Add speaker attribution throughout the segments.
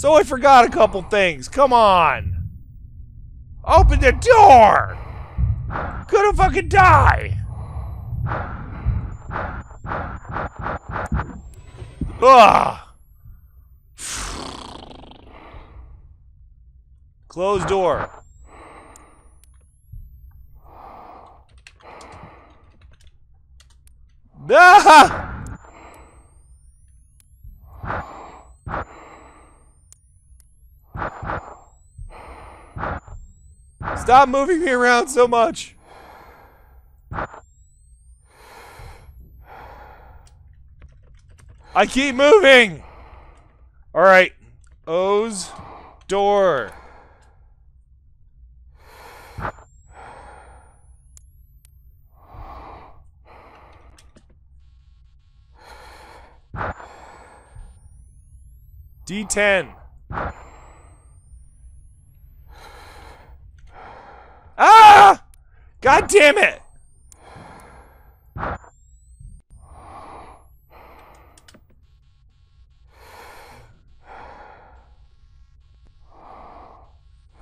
Speaker 1: So I forgot a couple things. Come on. Open the door. Gonna fucking die. Ugh. Closed door. Ah! Stop moving me around so much. I keep moving. All right. O's door. D10. Ah! God damn it!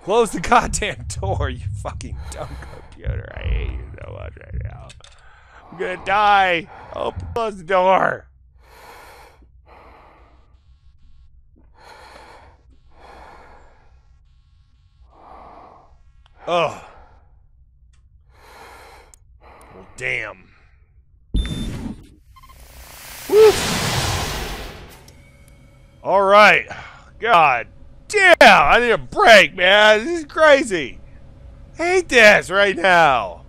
Speaker 1: Close the goddamn door, you fucking dumb computer. I hate you so much right now. I'm gonna die. Oh, close the door. Oh. Well, damn. Woo. All right. God damn. I need a break, man. This is crazy. I hate this right now.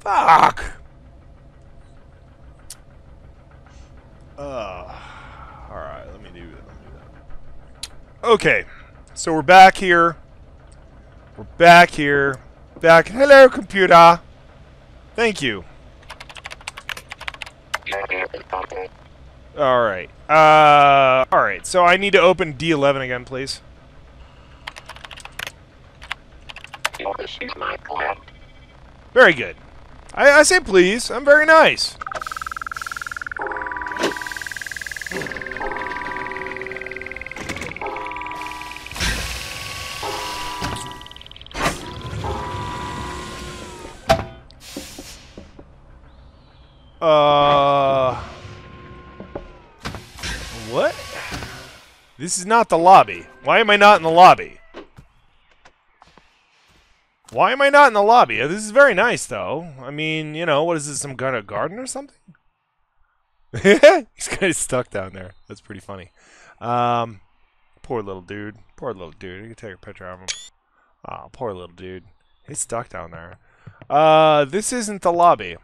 Speaker 1: Fuck. Uh, all right. Let me do that. Let me do that. Okay. So we're back here. We're back here. Back. Hello, computer. Thank you. All right. Uh, all right. So I need to open D11 again, please. Very good. I, I say please. I'm very nice. This is not the lobby. Why am I not in the lobby? Why am I not in the lobby? Uh, This is very nice, though. I mean, you know, what is this, some kind of garden or something? He's kind of stuck down there. That's pretty funny. Um, poor little dude. Poor little dude. You can take a picture of him. Oh, poor little dude. He's stuck down there. Uh, this isn't the lobby.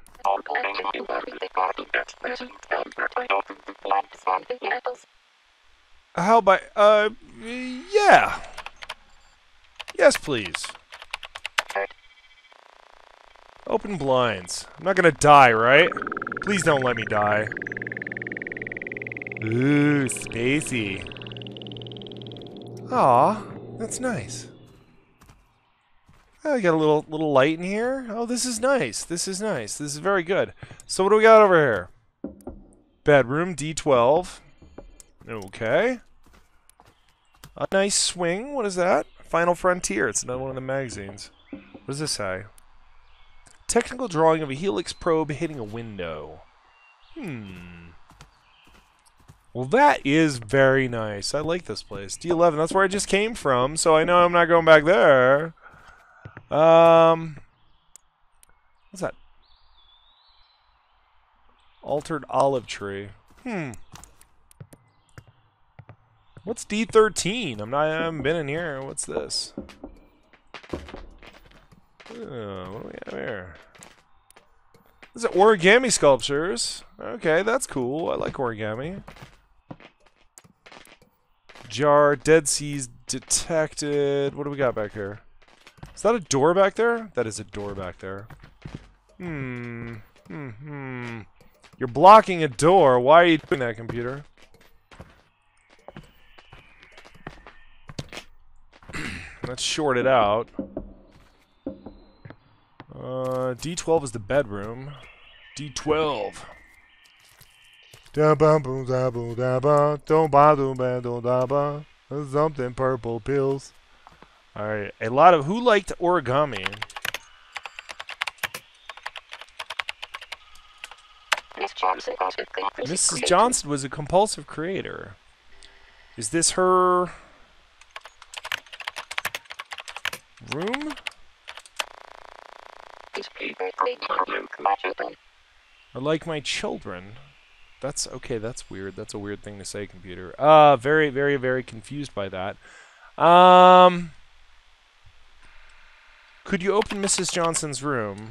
Speaker 1: How about, uh, yeah. Yes, please. Open blinds. I'm not gonna die, right? Please don't let me die. Ooh, spacey. Aw, that's nice. Oh, I got a little little light in here. Oh, this is nice. This is nice. This is very good. So what do we got over here? Bedroom D12. Okay. A nice swing. What is that? Final Frontier. It's another one of the magazines. What does this say? Technical drawing of a helix probe hitting a window. Hmm. Well, that is very nice. I like this place. D11, that's where I just came from, so I know I'm not going back there. Um, what's that? Altered olive tree. Hmm. What's D13? I'm not. I haven't been in here. What's this? What do we have here? This is origami sculptures. Okay, that's cool. I like origami. Jar, Dead Seas detected. What do we got back here? Is that a door back there? That is a door back there. Hmm. Hmm. Hmm. You're blocking a door. Why are you doing that, computer? Let's short it out. Uh, D12 is the bedroom. D12. Da ba boom da boom da ba. Don't ba do ba do da ba. Something purple pills. All right, a lot of who liked origami. Mrs. Johnson was a compulsive creator. Is this her room? Like my children. That's okay, that's weird. That's a weird thing to say, computer. Uh very, very, very confused by that. Um Could you open Mrs. Johnson's room?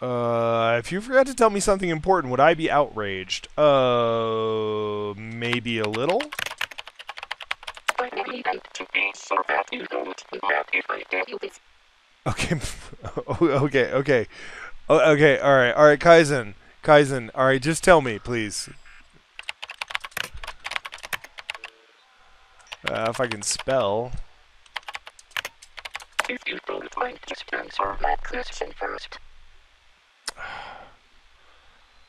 Speaker 1: Uh, if you forgot to tell me something important, would I be outraged? Uh, maybe a little? Okay, okay, okay. Oh, okay, alright, alright, Kaizen. Kaizen, alright, just tell me, please. Uh, if I can spell.
Speaker 2: If you don't mind, just answer my question first.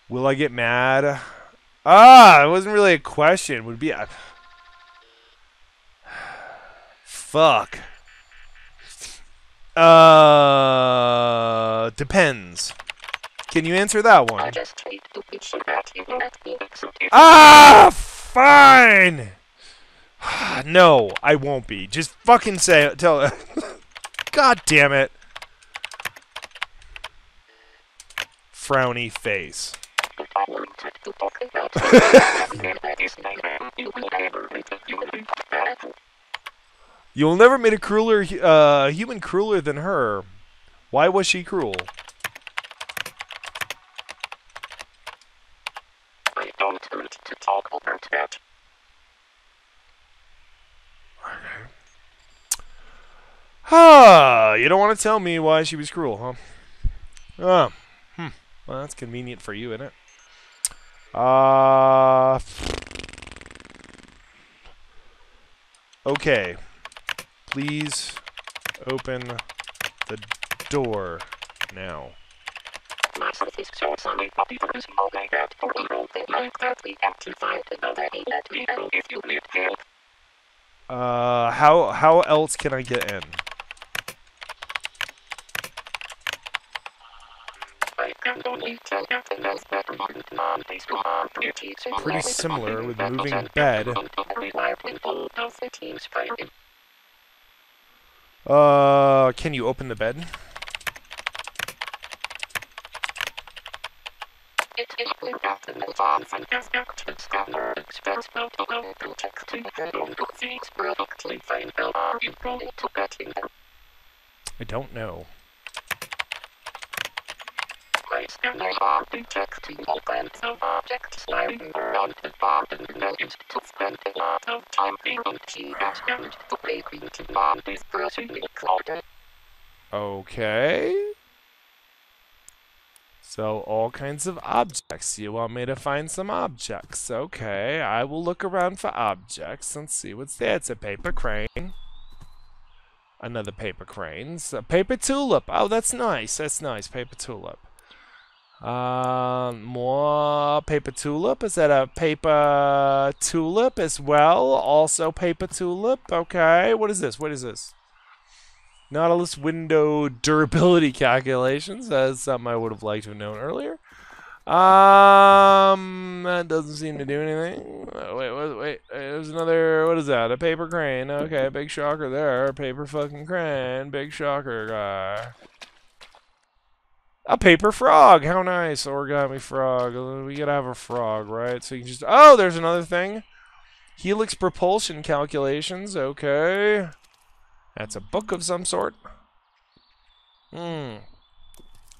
Speaker 1: Will I get mad? Ah, it wasn't really a question. Would be a fuck. Uh, depends. Can you answer that one? Ah, fine. no, I won't be. Just fucking say tell. God damn it. Frowny face. You'll never meet a crueler, uh, human crueler than her. Why was she cruel?
Speaker 2: I don't want to talk about that.
Speaker 1: Ah, you don't want to tell me why she was cruel, huh? Oh, hmm. Well, that's convenient for you, isn't it? Uh. Okay. Please open the door now. Uh, how how else can I get in?
Speaker 2: Pretty similar.
Speaker 1: With moving bed. Uh, can you open the bed?
Speaker 2: It is blue button advance and has active scanner express protocol protecting the long things productly find how are you going to get in there.
Speaker 1: I don't know.
Speaker 2: Scanners are detecting all kinds of objects lying around the garden managed to spend a lot of time and she has managed to break into non-dispersing clutter.
Speaker 1: Okay. So all kinds of objects. You want me to find some objects? Okay, I will look around for objects and see what's there. It's a paper crane. Another paper crane. A paper tulip. Oh, that's nice. That's nice. Paper tulip. Um, more paper tulip. Is that a paper tulip as well? Also paper tulip. Okay. What is this? What is this? Nautilus window durability calculations. That's something I would have liked to have known earlier. Um, that doesn't seem to do anything. Uh, wait, wait, wait. There's another. What is that? A paper crane. Okay, big shocker there. Paper fucking crane. Big shocker guy. A paper frog. How nice. Origami frog. Uh, We gotta have a frog, right? So you can just. Oh, there's another thing. Helix propulsion calculations. Okay. That's a book of some sort. Hmm.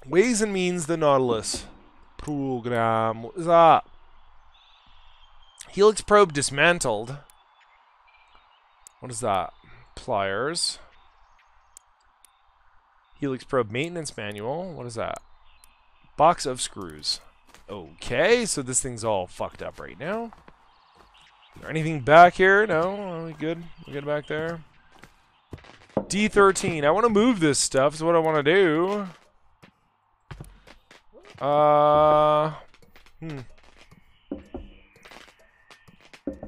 Speaker 1: Ways and means the Nautilus program. What is that? Helix probe dismantled. What is that? Pliers. Helix probe maintenance manual. What is that? Box of screws. Okay, so this thing's all fucked up right now. Is there anything back here? No? Are we good? We good back there? D13. I want to move this stuff is what I want to do. Uh... Hmm.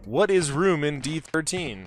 Speaker 1: What is room in D13?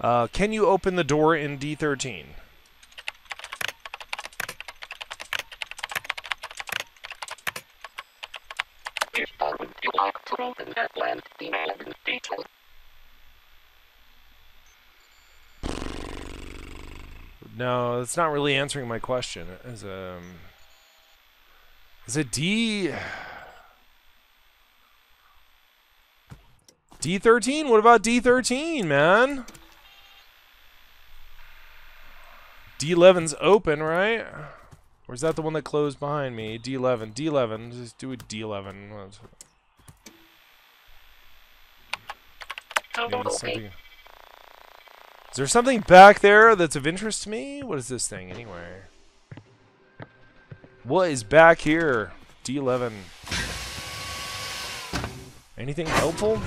Speaker 1: Uh, can you open the door in D13? No, it's not really answering my question. Is um, is it D? D13? What about D13, man? D11's open, right? Or is that the one that closed behind me? D11. D11. Just do a D11. Maybe something. Is there something back there that's of interest to me? What is this thing, anyway? What is back here? D11. Anything helpful?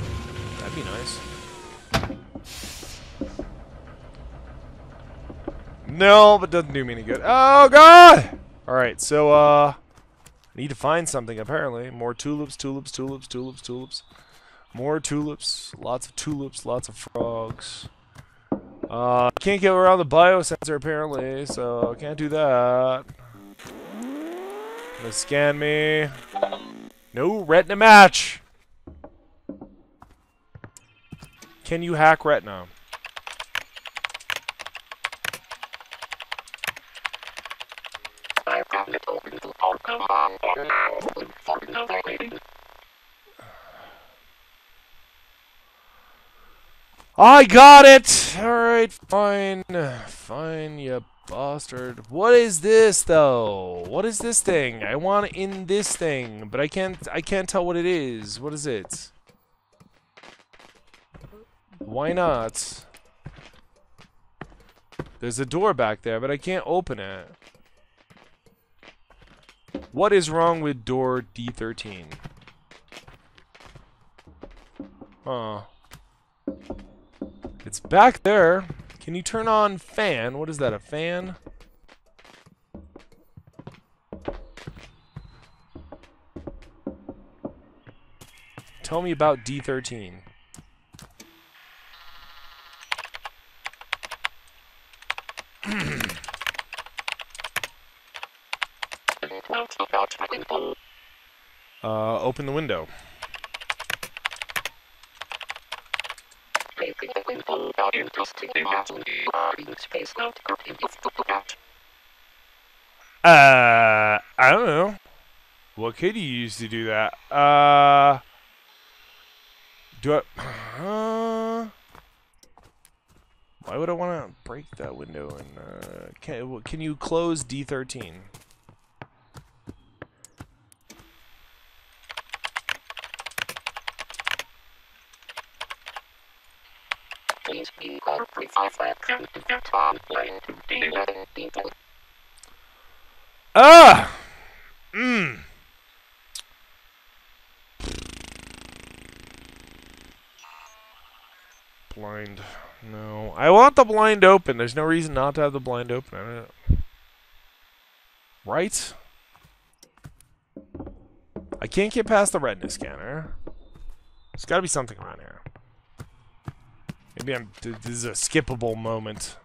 Speaker 1: That'd be nice. No, but doesn't do me any good. Oh, God! Alright, so, uh... I need to find something, apparently. More tulips, tulips, tulips, tulips, tulips. More tulips. Lots of tulips, lots of frogs. Uh, can't get around the biosensor, apparently, so can't do that. Gonna scan me. No retina match! Can you hack retina? I got it! Alright, fine. Fine, you bastard. What is this, though? What is this thing? I want in this thing, but I can't I can't tell what it is. What is it? Why not? There's a door back there, but I can't open it. What is wrong with door D13? Huh. It's back there. Can you turn on fan? What is that, a fan? Tell me about D13. Uh, open the window. Uh, I don't know. What could you use to do that? Uh, do I? Uh, why would I want to break that window? And uh, can can you close D13?
Speaker 2: Please be precise and get on plane to D11 people.
Speaker 1: Ah! Mmm. Blind. No. I want the blind open. There's no reason not to have the blind open. Right? I can't get past the retina scanner. There's got to be something around here. Maybe I'm. This is a skippable moment.